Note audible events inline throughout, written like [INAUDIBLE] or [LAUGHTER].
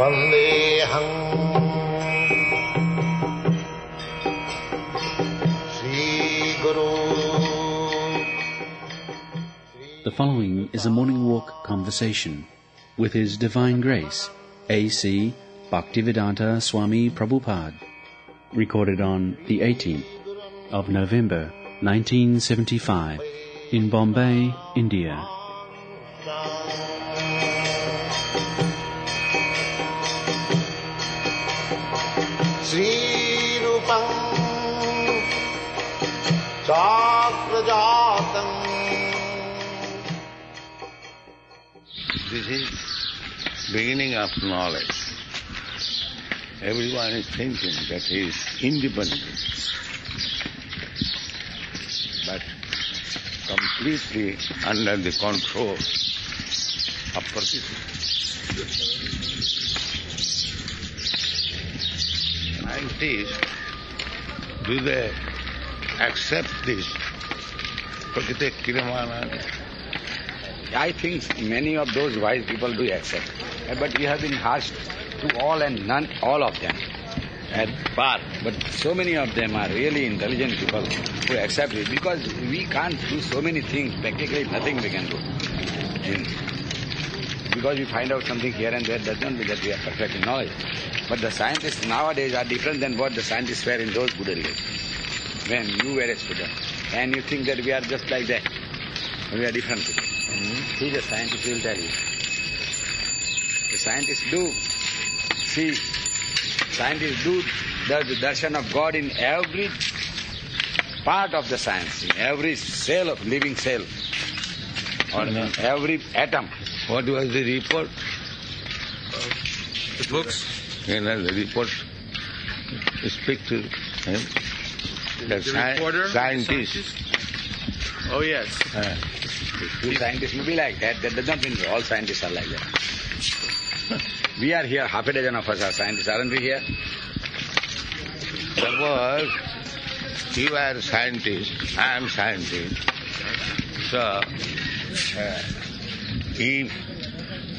वन्देऽहम् Shri Guru The following is a morning walk conversation with His Divine Grace, A.C. Bhaktivedanta Swami Prabhupada, recorded on the 18th of November 1975 in Bombay, India. Beginning of knowledge. Everyone is thinking that he is independent, but completely under the control of Prakriti. Scientists, do they accept this Prakriti Kiramana? I think many of those wise people do accept. Uh, But you have been harsh to all and none, all of them. At part. But so many of them are really intelligent people who accept it because we can't do so many things. Practically nothing we can do. Because we find out something here and there does not mean that we are perfect in knowledge. But the scientists nowadays are different than what the scientists were in those good days. When you were a student. And you think that we are just like that. We are different people. See, the scientists will tell you. The scientists do see, scientists do the, the darshan of God in every part of the science, in every cell of living cell, or in every atom. What was the report? The books? You know, the report. Speak to him. The, The sci- reporter? scientist. Oh, yes. Uh, Few scientists may be like that. That does not mean all scientists are like that. [LAUGHS] we are here, half a dozen of us are scientists, aren't we here? suppose you are scientist, I am scientist. So, uh, if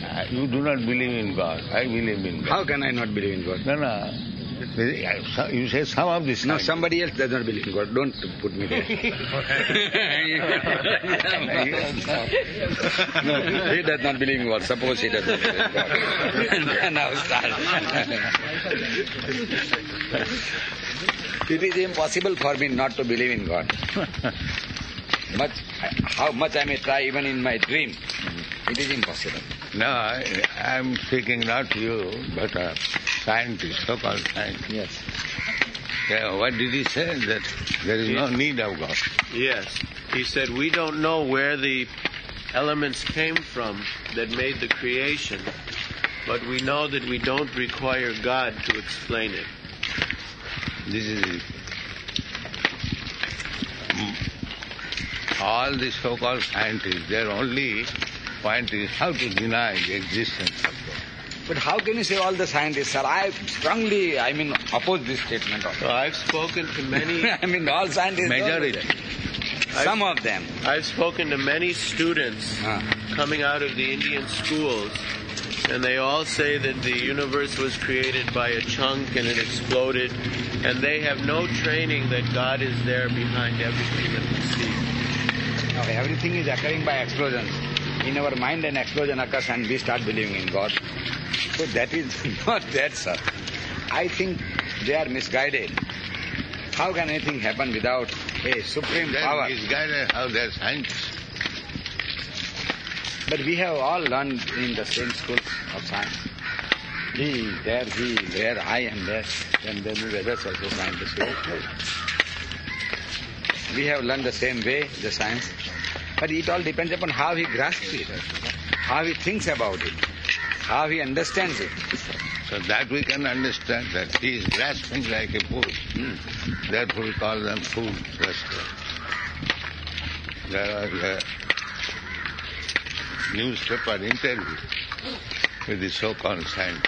uh, you do not believe in God, I believe in God. How can I not believe in God? No, no. You say some of this. No, somebody else does not believe in God. Don't put me there. [LAUGHS] no, he does not believe in God. Suppose he does not believe in God. [LAUGHS] now start. it is impossible for me not to believe in God. Much, how much I may try even in my dream, it is impossible. No, I am speaking not to you, but a scientist, so-called scientist. Yes. Yeah, what did he say? That there is no need of God. Yes. He said, We don't know where the elements came from that made the creation, but we know that we don't require God to explain it. This is it. All the so-called scientists, their only point is how to deny the existence of God. But how can you say all the scientists, sir? I strongly, I mean, oppose this statement of So I've spoken to many [LAUGHS] I mean, all scientists. don't do Majority. Some of them. I've spoken to many students Ah. coming out of the Indian schools, and they all say that the universe was created by a chunk and it exploded, and they have no training that God is there behind everything that we see. Now, everything is occurring by explosions. In our mind, an explosion occurs and we start believing in God. So that is [LAUGHS] not that, sir. I think they are misguided. How can anything happen without a supreme Then power? misguided how they are scientists. But we have all learned in the same schools of science. He there, he there, I am there, and then the others also scientists. We have learned the same way, the science. But it all depends upon how he grasps it, how he thinks about it, how he understands it. So that we can understand that he is grasping like a fool. Hmm. Therefore we call them fool graspers. There was a uh, newspaper interview with the so-called scientist.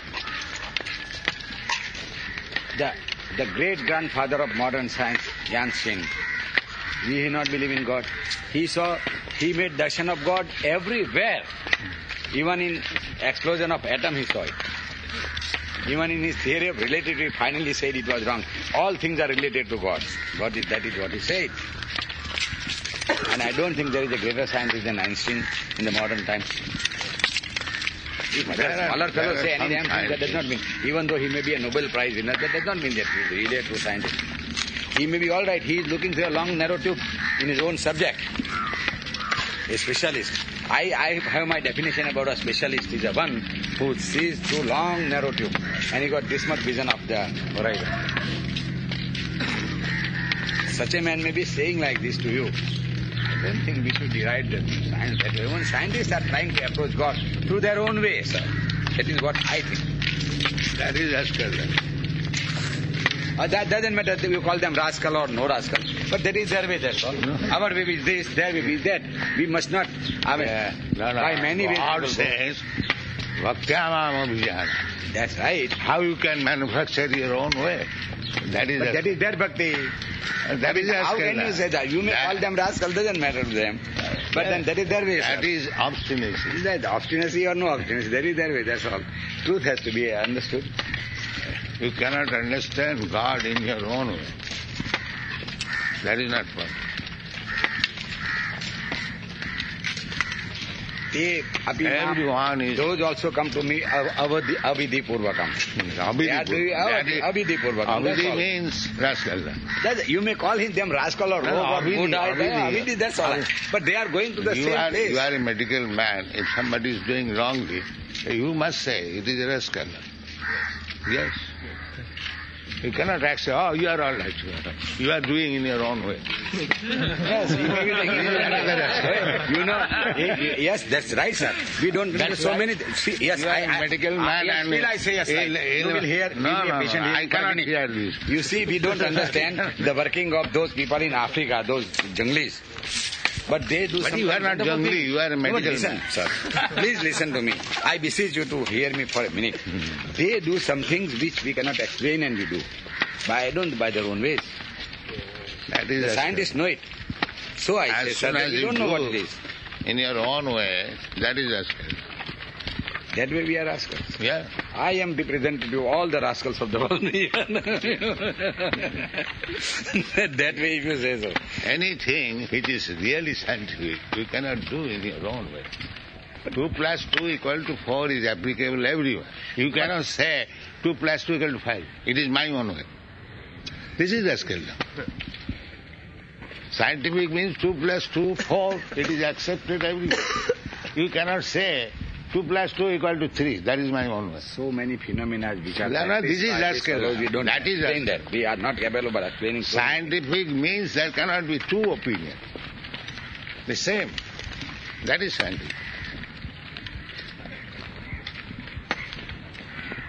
The, the great grandfather of modern science, Einstein, we do not believe in God. He saw, he made darshan of God everywhere. Even in explosion of atom, he saw it. Even in his theory of relativity, he finally said it was wrong. All things are related to God. What is, that is what he said. And I don't think there is a greater scientist than Einstein in the modern times. If There smaller fellows there say any damn thing, that does not mean, even though he may be a Nobel Prize winner, that does not mean that he is really a true scientist. He may be all right, he is looking through a long narrow tube in his own subject. A specialist. I, I have my definition about a specialist is a one who sees through long narrow tube and he got this much vision of the horizon. Such a man may be saying like this to you. I don't think we should deride the science that. Even scientists are trying to approach God through their own way, sir. That is what I think. That is Ascalon. Uh, that doesn't matter if you call them rascal or no rascal. But that is their way, that's all. Our way is this, their way is that. We must not, I mean, No, no. by many ways. God says, That's right. How you can manufacture your own way? That is that is their bhakti. that is How can you say that? You may That- call them rascal, doesn't matter to them. But then that is their way. That sir. is obstinacy. Is that obstinacy or no obstinacy? That is their way, that's all. Truth has to be understood. You cannot understand God in your own way. That is not possible. They, Abhi Naam, Everyone is those also come to me av- avadhi, avidhi purvakam. They are doing That avadhi, is- avidhi purvakam. that's means rascal. That, you may call him them rascal or No, rogue or Buddha. Abhidi. Abhidi, that's all. But they are going to the You same are, place. you are a medical man. If somebody is doing wrongly, you must say it is a rascal. Yes. You cannot accept, oh, you are all right. You are. You are doing in your own way. [LAUGHS] Yes, you may be taking [LAUGHS] You know, yes, that's right, sir. We don't, That's so right. many, see, yes, You are I, a I- medical I- man yes, and- still I say yes, right. In- in- You will hear, No, you will no, no, I here cannot hear this. You see, we don't [LAUGHS] understand the working of those people in Africa, those junglis. But they do But you are not wonderful jungli, you are a No, medical listen, man. sir. Please listen to me. I beseech you to hear me for a minute. They do some things which we cannot explain and we do. But I don't by their own ways. That is The rascal. scientists know it. So I say, sir, soon as we you don't know what it is. in your own way, that is rascal. That way we are rascals. Yeah. I am the representative of all the rascals of the world. [LAUGHS] that way if you say so. Anything which is really scientific, you cannot do in your own way. 2 plus 2 equal to 4 is applicable everywhere. You cannot say 2 plus 2 equal to 5. It is my own way. This is rascal. Scientific means 2 plus 2, 4. It is accepted everywhere. You cannot say 2 plus 2 equal to 3. That is my own way. So many phenomena which are No, no, this is by these rascal. fellows, We don't That is explain that. We are not capable of explaining. so Scientific means there cannot be two opinions. The same. That is scientific.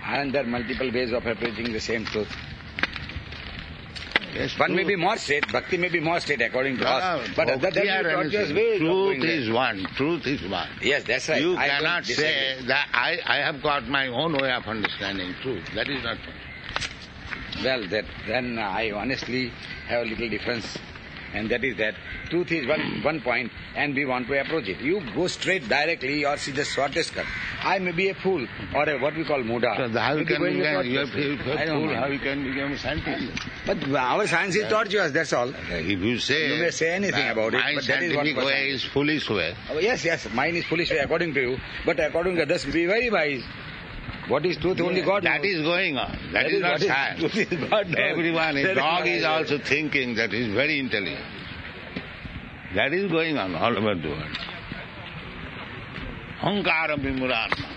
And there are multiple ways of approaching the same truth. Yes, One may be more straight, bhakti may be more straight according to us. no, But bhakti that, that are is tortuous understood. ways of doing Truth that. is one. Truth is one. Yes, that's right. You I cannot disagree. say that I, I have got my own way of understanding truth. That is not Well, that then I honestly have a little difference, and that is that truth is one one point, and we want to approach it. You go straight directly, or see the shortest cut. I may be a fool or a what we call muda. so how you can going the become, you have shortest to. I don't fool, know. how you can become a scientist. But our science is tortuous. That's all. Uh, if you say You may say anything about it, but that is what way is foolish way, Oh, yes, yes. Mine is foolish way according to you, but according to others, be very wise. What is truth? Only God that knows. is going on. that is, not what is- science. truth is God knows. Everyone, That a is dog is also thinking that he is very intelligent. That is going on all over the world. Ahankara Vimudhatma.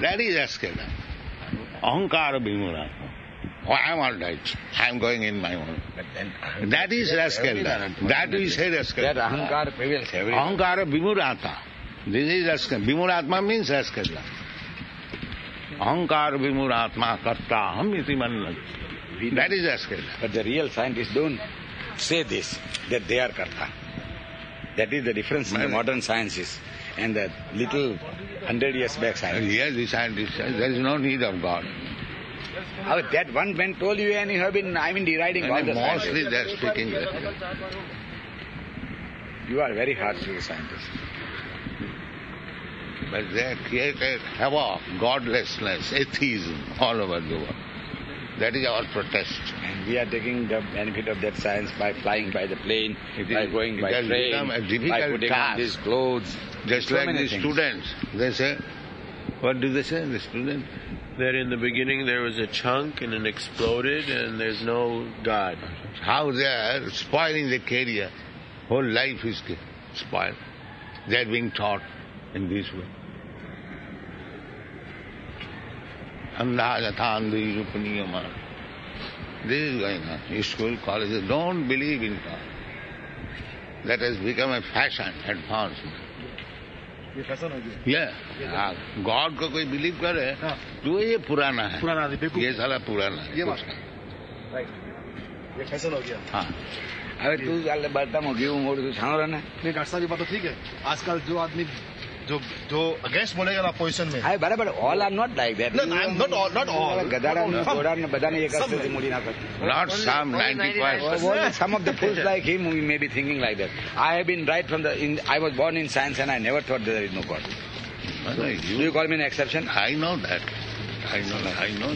That is Askeda. Ahankara Vimudhatma. Oh, I am all right. I am going in my own. Then, That is Raskelda. That we say that Raskelda. ahankar prevails everywhere. Ahankara Vimurata. This is Raskelda. Vimudhatma means Raskelda. Ahankara Vimudhatma karta ham iti manna. We That is Raskelda. But the real scientists don't say this, that they are karta. That is the difference in the modern sciences and the little hundred years back science. here the scientist says there is no need of God. How that one man told you and you have been, I mean, deriding all the mostly scientists. they are speaking that. You are very harsh to the scientists. But they have created havoc, godlessness, atheism all over the world. That is our protest. And we are taking the benefit of that science by flying by the plane, It by is- going by has train, become a by difficult putting on these clothes. Just so like many the things. students, they say, what do they say, the students? That in the beginning there was a chunk and it exploded and there's no God. How they are spoiling the career. Whole life is spoiled. They are being taught in this way. Andha yatha andhi upaniyama. This is going on. School, colleges don't believe in God. That has become a fashion, advancement. ये fashion हो गया ये God को कोई believe करे तो ये पुराना है पुराना ये साला पुराना है ये ये फ़ैशन हो गया हाँ अरे तू बर्तन हो गई उम्र तू छानो रहना नहीं डॉक्टर साहब ये बात तो ठीक है आजकल जो आदमी जो जो अगेंस्ट बोलेगा ना पोजिशन में હા બરાબર all are not like that No, I'm not all- not all. ગધાડા Some. ઘોડા ને બધાને એક Some. હસ્તેથી મૂડી નાખે not some 95 Some of the fools like him we may be thinking like that. I have been right from the. In, I was born in science and I never thought that there is no God. No, Do you, you call me an exception? I know, I know.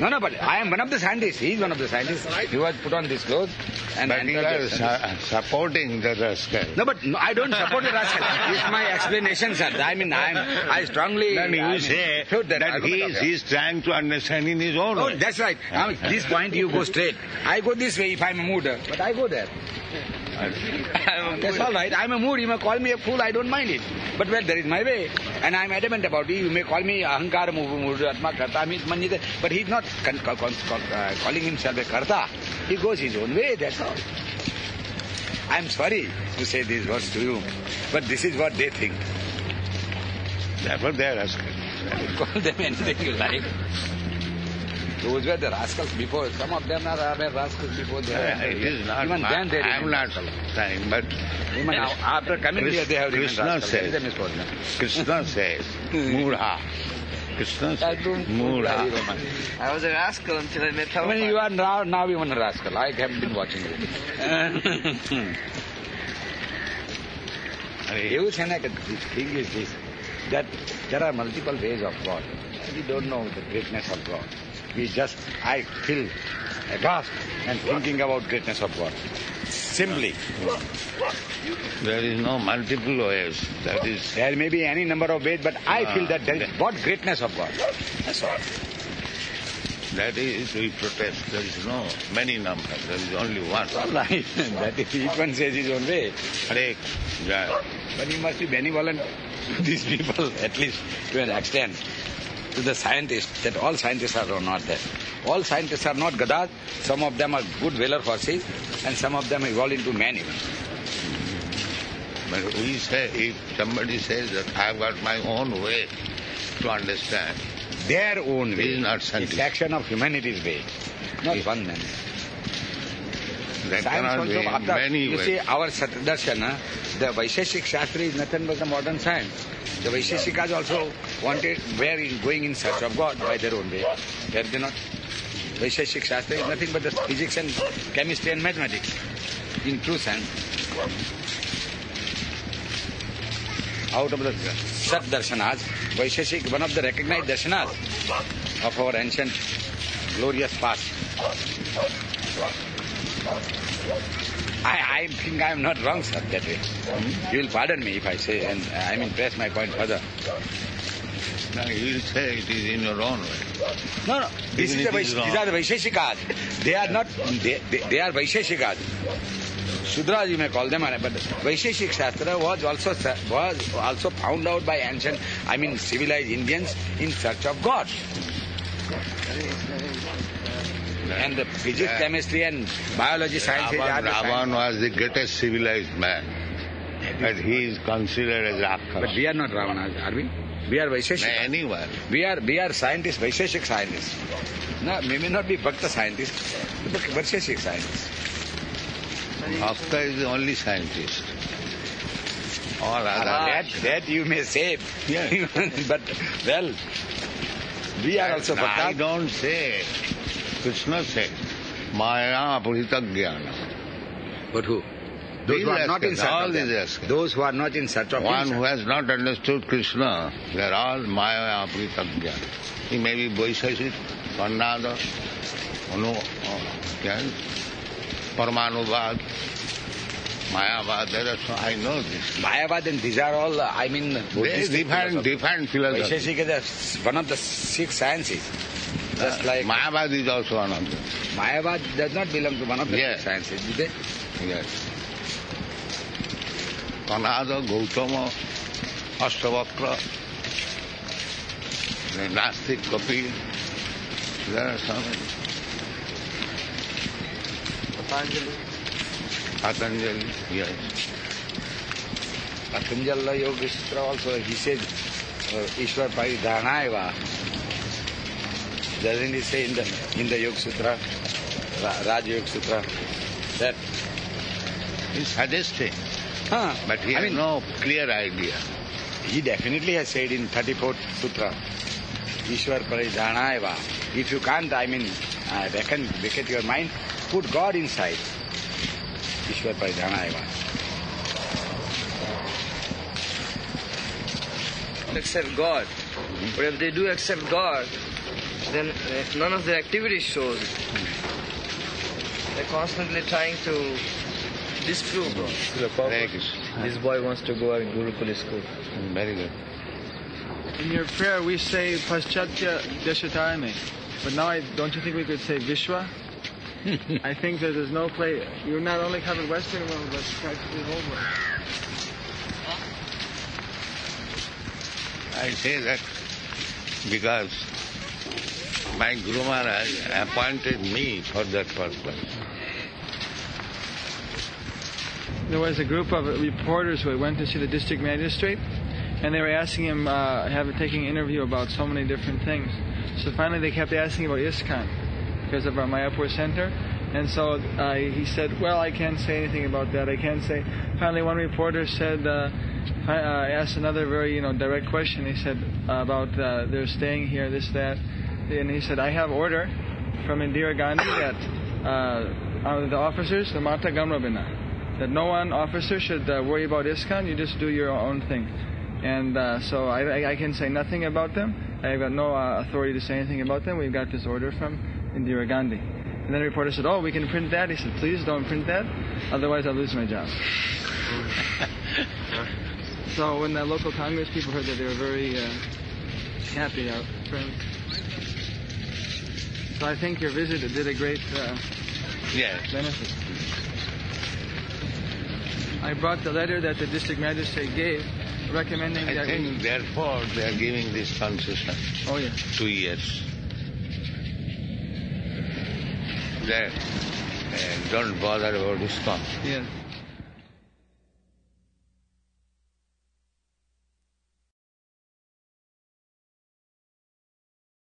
No, no, but I am one of the scientists. He is one of the scientists. He was put on this clothes. And but you are uh, supporting the rascal. No, but no, I don't support the rascal. [LAUGHS] it's my explanation, sir. I mean, I am, I strongly... Then you I mean, say that, that he is, he is trying to understand in his own oh, way. that's right. Now, this point you go straight. I go this way if I'm a moved, but I go there. That's all right. I'm a mood. You may call me a fool. I don't mind it. But well, there is my way, and I'm adamant about it. You may call me ahankar, mood, atma, karta, means manyate, but he's not con- con- con- uh, calling himself a karta. He goes his own way. That's all. I'm sorry to say these words to you, but this is what they think. therefore they are rascal [LAUGHS] Call them anything you like. Those were the rascals before. Some of them are, are rascals before they have. It is not. Even then they I'm not saying, but even now, after coming Chris, here, they have Krishna says. Krishna [LAUGHS] says, "Murha." Krishna says, "Murha." I was a rascal until I met. I mean, you are now now even a rascal. I have been watching you. [LAUGHS] You think the thing is this that there are multiple ways of God. We don't know the greatness of God. We just, I feel aghast and thinking about greatness of God. Simply. There is no multiple ways. That is There may be any number of ways, but I feel that there is ah, what greatness of God. That's all. that is we protest. There is no many numbers. There is only one. All right. [LAUGHS] that is, each one says his own way. Hare. But you must be benevolent to these people, [LAUGHS] at least to an extent. To the scientists, that all scientists are not that. All scientists are not gadas. Some of them are good valor horses, and some of them evolve into men even. But we say, if somebody says that I've got my own way to understand, Their own way. Is not It's scientist. action of humanity's way. Not Yes. one man. that Science also, after, many you ways. see, our Satdarshana, uh, the Vaisheshik Shastra is nothing but the modern science. The Vaisheshikas also wanted, were in, going in search of God by their own way. Were they not? Vaisheshik Shastra is nothing but the physics and chemistry and mathematics in true sense. Out of the Sat Darshanas, Vaisheshik, one of the recognized darshanas of our ancient glorious past. I, I think I am not wrong, sir, that way. Hmm? You will pardon me if I say, and I mean press my point further. Now you will say it is in your own way. No, no. This Even is the is these are the Vaisheshikas. They are not, they, they, they are Vaisheshikas. Sudras you may call them, but Vaisheshik Shastra was also was also found out by ancient, I mean civilized Indians in search of God. And the physics, Yeah. chemistry and biology sciences are Ravan, Ravan was the greatest civilized man. But he is considered as Rakshas. But we are not Ravanas, are we? We are Vaisheshik. Anyone. We are we are scientists, Vaisheshik scientists. No, we may not be Bhakta scientists, but Vaisheshik scientists. Bhakta is the only scientist. All other. Ah, that, that you may say. yeah. but, well, we are also I Bhaktas. don't say. Krishna said, Maya apurita jnana. But who? Those who are not in rascals, search all of these them. rascals. Those who are not in search of One who himself. has not understood Krishna, they are all Maya Apritagya. He may be Vaishashik, Varnada, Anu, uh, क्या है? Parmanuvad, Mayavad, there are so, I know this. Mayavad and these are all, uh, I mean, They Buddhist different, philosophy. different philosophy. Vaisheshika is one of the six sciences. Just like Mayavad is also one of them. Mayavad does not belong to one of the Yeah. six sciences, do they? Yes. Kanada, Gautama, Astavakra, the Nastik, Kapil, there are some. Patanjali. Patanjali, yes. Patanjala Yoga Sutra also, he said, uh, Ishwar Paridhanaiva. Doesn't he say in the, in the Yoga Sutra, Ra- Raj Yoga Sutra, that, He's suggesting, huh, but he I has mean, no clear idea. he definitely has said in 34th Sutra, Ishwar Paridhanaiva. If you can't, I mean, uh, reckon, vacate your mind, put God inside. Ishwar Paridhanaiva. Accept God. Mhm. But if they do accept God, then none of their activities shows. They're constantly trying to disprove God. Hare Krishna. This boy wants to go in Gurukul school. Mm, very good. In your prayer, we say Paschatya Deshatarine. But now, I, don't you think we could say Vishwa? I think that there's no place. You not only covered Western world, but practically the whole world. I say that because my Guru Maharaj appointed me for that purpose. There was a group of reporters who went to see the district magistrate, and they were asking him, uh, have taking an interview about so many different things. So finally, they kept asking about ISKCON because of our Mayapur center, and so uh, he said, "Well, I can't say anything about that. I can't say." Finally, one reporter said, uh, uh, asked another very you know direct question. He said uh, about uh, they're staying here, this that, and he said, "I have order from Indira Gandhi that uh, uh, the officers, the Mata Gamrabina, that no one officer should uh, worry about ISKCON. You just do your own thing." And uh, so I, I, I can say nothing about them. I've got no uh, authority to say anything about them. We've got this order from Indira Gandhi. And then the reporter said, "Oh, we can print that." He said, "Please don't print that, otherwise I'll lose my job." [LAUGHS] so when the local Congress people heard that, they were very uh, happy. Our friends. So I think your visit did a great uh, Yes. benefit. I brought the letter that the district magistrate gave, recommending I that think therefore they are giving this concession. Oh yeah. two years. They uh, don't bother about ISKCON. Yeah.